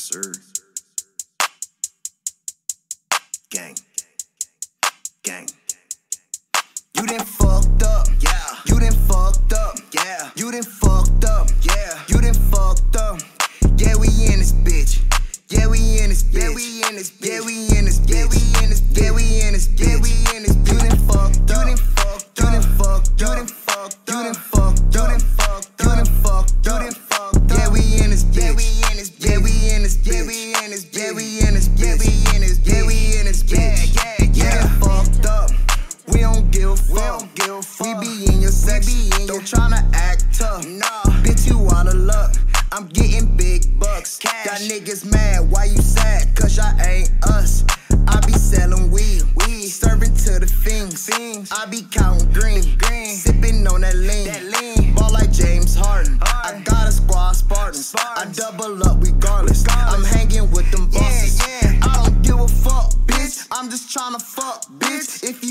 Yes, sir. Gang. Gang. You done fucked up. Yeah. You done fucked up. Yeah. You done fucked up. Yeah. You done fucked up. Yeah, we in this bitch. Yeah, we in this bitch. Yeah, we in this bitch. Yeah, we in this bitch. Yeah, we in this bitch. we Yeah, yeah, yeah. done fucked up. We don't give a fuck. We don't give a fuck. We be in your section. be in don't your- tryna act tough. Nah. Bitch, you out of luck. I'm getting big bucks. Cash. Got niggas mad. Why you sad? Cause y'all ain't us. I be selling weed. Weed. Serving to the fiends. Fiends. I be counting green. Green. Sipping on that lean. That lean. Ball like James Harden. Harden. I got a squad Spartans. Spartans. I double up regardless. Regardless. I'm hanging with them bosses. yeah.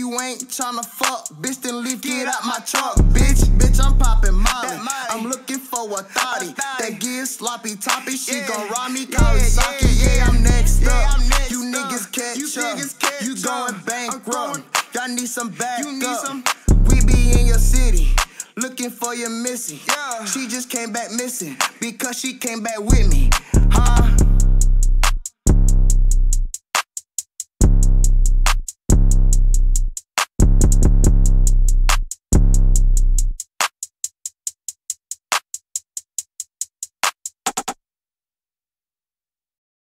You ain't tryna fuck, bitch, then leave Get it out my truck, bitch. Bitch, I'm popping Molly. I'm looking for a thotty that gives sloppy toppy. She Yeah. gon' rob me, Kawasaki. yeah, Yeah. I'm next Yeah, up. I'm next you up. niggas catch You up. niggas catch you up. going bankrupt. Y'all need some backup. You need some- We be in your city. Looking for your missing. Yeah. She just came back missing because she came back with me. Huh?